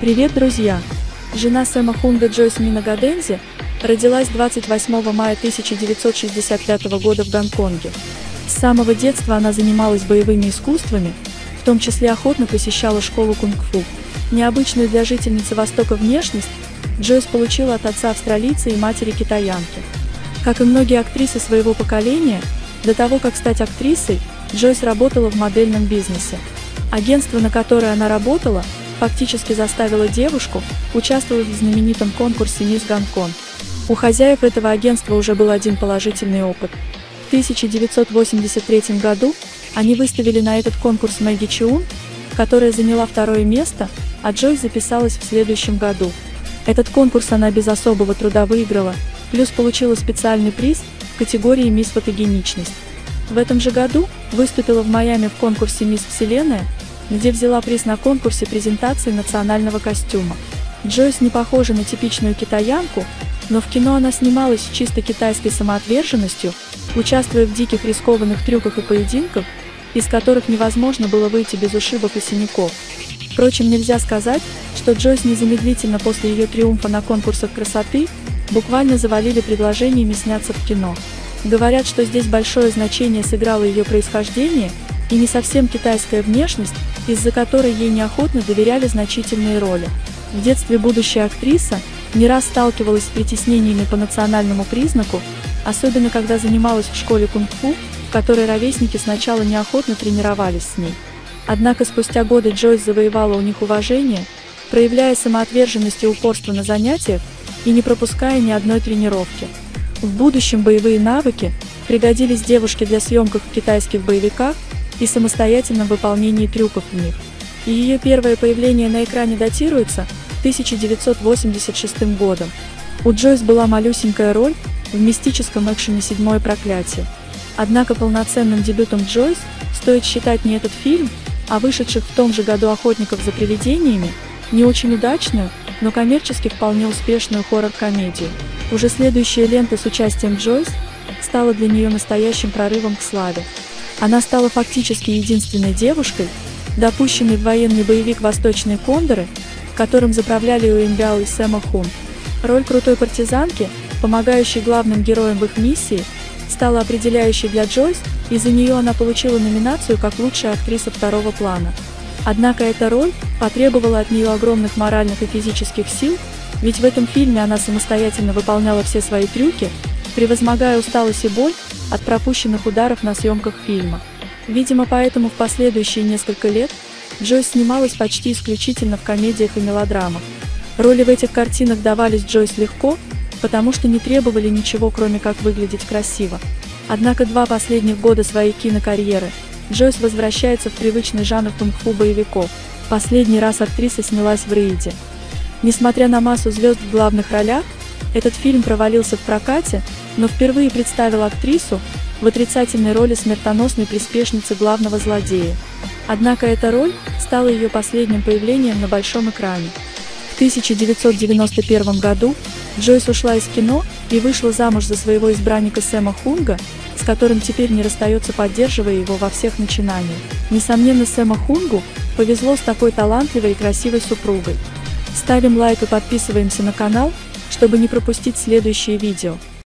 Привет, друзья! Жена Сэма Хунга Джойс Минагадензи родилась 28 мая 1965 года в Гонконге. С самого детства она занималась боевыми искусствами, в том числе охотно посещала школу кунг-фу. Необычную для жительницы Востока внешность Джойс получила от отца австралийца и матери китаянки. Как и многие актрисы своего поколения, до того, как стать актрисой, Джойс работала в модельном бизнесе. Агентство, на которое она работала, фактически заставило девушку участвовать в знаменитом конкурсе «Мисс Гонконг». У хозяев этого агентства уже был один положительный опыт. В 1983 году они выставили на этот конкурс Мэгги Чиун, которая заняла второе место, а Джойс записалась в следующем году. Этот конкурс она без особого труда выиграла, плюс получила специальный приз в категории «Мисс Фотогеничность». В этом же году выступила в Майами в конкурсе «Мисс Вселенная», где взяла приз на конкурсе презентации национального костюма. Джойс не похожа на типичную китаянку, но в кино она снималась с чисто китайской самоотверженностью, участвуя в диких рискованных трюках и поединках, из которых невозможно было выйти без ушибов и синяков. Впрочем, нельзя сказать, что Джойс незамедлительно после ее триумфа на конкурсах красоты буквально завалили предложениями сняться в кино. Говорят, что здесь большое значение сыграло ее происхождение и не совсем китайская внешность, из-за которой ей неохотно доверяли значительные роли. В детстве будущая актриса не раз сталкивалась с притеснениями по национальному признаку, особенно когда занималась в школе кунг-фу, в которой ровесники сначала неохотно тренировались с ней. Однако спустя годы Джойс завоевала у них уважение, проявляя самоотверженность и упорство на занятиях и не пропуская ни одной тренировки. В будущем боевые навыки пригодились девушке для съемков в китайских боевиках и самостоятельном выполнении трюков в них. Ее первое появление на экране датируется 1986 годом. У Джойс была малюсенькая роль в мистическом экшене «Седьмое проклятие». Однако полноценным дебютом Джойс стоит считать не этот фильм, а вышедших в том же году «Охотников за привидениями», не очень удачную, но коммерчески вполне успешную хоррор-комедию. Уже следующая лента с участием Джойс стала для нее настоящим прорывом к славе. Она стала фактически единственной девушкой, допущенной в военный боевик «Восточные кондоры», которым заправляли Уэмбяо и Сэма Хун. Роль крутой партизанки, помогающей главным героям в их миссии, стала определяющей для Джойс, и за нее она получила номинацию как лучшая актриса второго плана. Однако эта роль потребовала от нее огромных моральных и физических сил, ведь в этом фильме она самостоятельно выполняла все свои трюки, превозмогая усталость и боль от пропущенных ударов на съемках фильма. Видимо, поэтому в последующие несколько лет Джойс снималась почти исключительно в комедиях и мелодрамах. Роли в этих картинах давались Джойс легко, потому что не требовали ничего, кроме как выглядеть красиво. Однако два последних года своей кинокарьеры Джойс возвращается в привычный жанр кунг-фу боевиков. Последний раз актриса снялась в Рейде. Несмотря на массу звезд в главных ролях, этот фильм провалился в прокате, но впервые представил актрису в отрицательной роли смертоносной приспешницы главного злодея. Однако эта роль стала ее последним появлением на большом экране. В 1991 году Джойс ушла из кино и вышла замуж за своего избранника Сэма Хунга, с которым теперь не расстается, поддерживая его во всех начинаниях. Несомненно, Сэма Хунгу повезло с такой талантливой и красивой супругой. Ставим лайк и подписываемся на канал, чтобы не пропустить следующие видео.